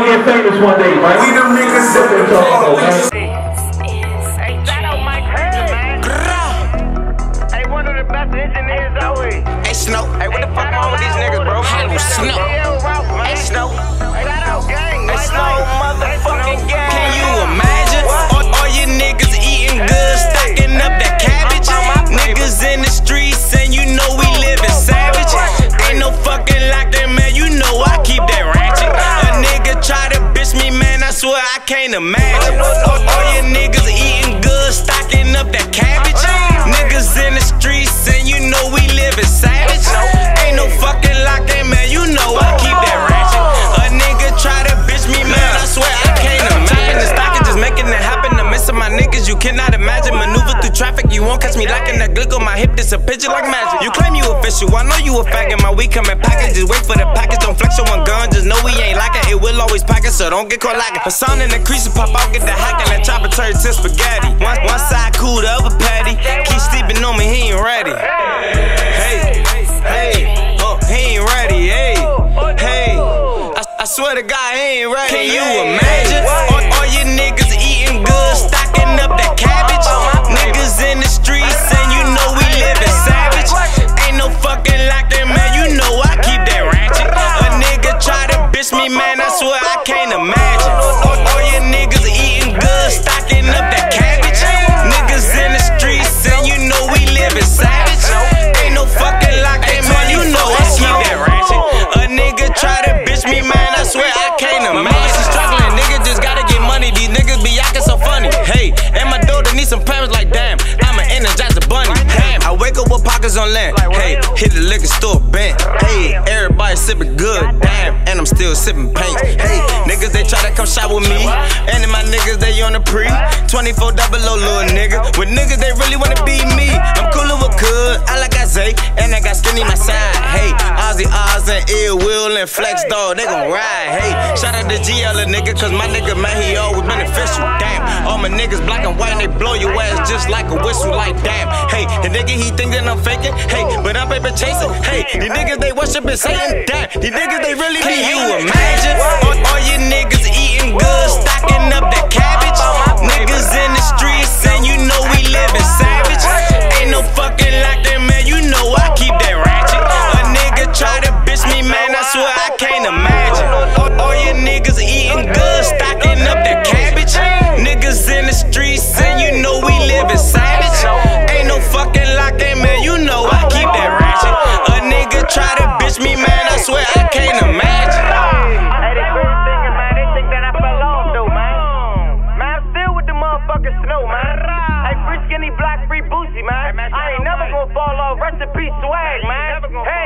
gonna get famous one day, man. We them niggas That's what man. I can't imagine. All, all you niggas eating good, stacking up that cabbage. Oh, niggas in the streets, and you know we living savage. Maneuver through traffic. You won't catch me lacking that glick on my hip. This a picture like magic. You claim you official. I know you a faggot. My weed coming package. Just wait for the package. Don't flex on one gun. Just know we ain't like it. Will always pack it. So don't get caught lacking. A sound in the crease. Pop out. Get the hack. And that chopper turn to spaghetti. One, one side cool. The other patty. Keep sleeping on me. He ain't ready. Hey. Hey. Oh, he ain't ready. Hey. Hey. I, I swear to God, he ain't ready. Can you imagine? On land. Hey, hit the liquor store bent. Hey, everybody sipping good. Damn, and I'm still sipping paint. Hey, niggas they try to come shot with me. And then my niggas they on the pre. 24 double O little nigga. With niggas they really wanna be me. I'm cooler with good. I like I say, and I got skinny my side. Hey, Ozzy Oz and Ill Will and Flex Dog, they gon' ride. Hey, shout out to GL a nigga, cause my nigga man he always beneficial. Damn, all my niggas black and white and they blow your ass just like a whistle. Like damn, hey, the nigga he think that I'm faking. Hey, but I'm paper chasing. Hey, the niggas they worship and saying damn, the niggas they really be. you imagine? All, man. Hey, free skinny black, free boosie, man. I ain't never gonna fall off. Rest in peace, swag, man. Hey,